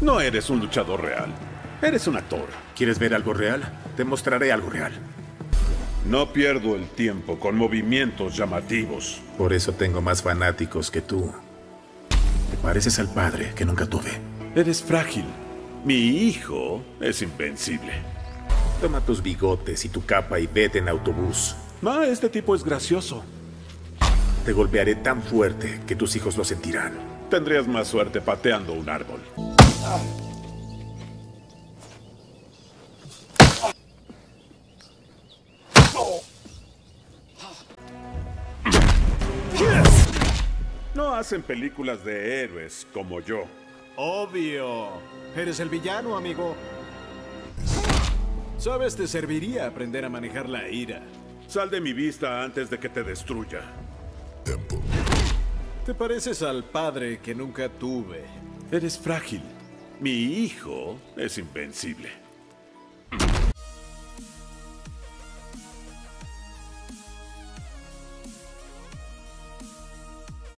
No eres un luchador real. Eres un actor. ¿Quieres ver algo real? Te mostraré algo real. No pierdo el tiempo con movimientos llamativos. Por eso tengo más fanáticos que tú. Te pareces al padre que nunca tuve. Eres frágil. Mi hijo es invencible. Toma tus bigotes y tu capa y vete en autobús. Ma, este tipo es gracioso. Te golpearé tan fuerte que tus hijos lo sentirán. Tendrías más suerte pateando un árbol. No hacen películas de héroes como yo. Obvio. Eres el villano, amigo. Sabes, te serviría aprender a manejar la ira. Sal de mi vista antes de que te destruya. Te pareces al padre que nunca tuve. Eres frágil. Mi hijo es invencible.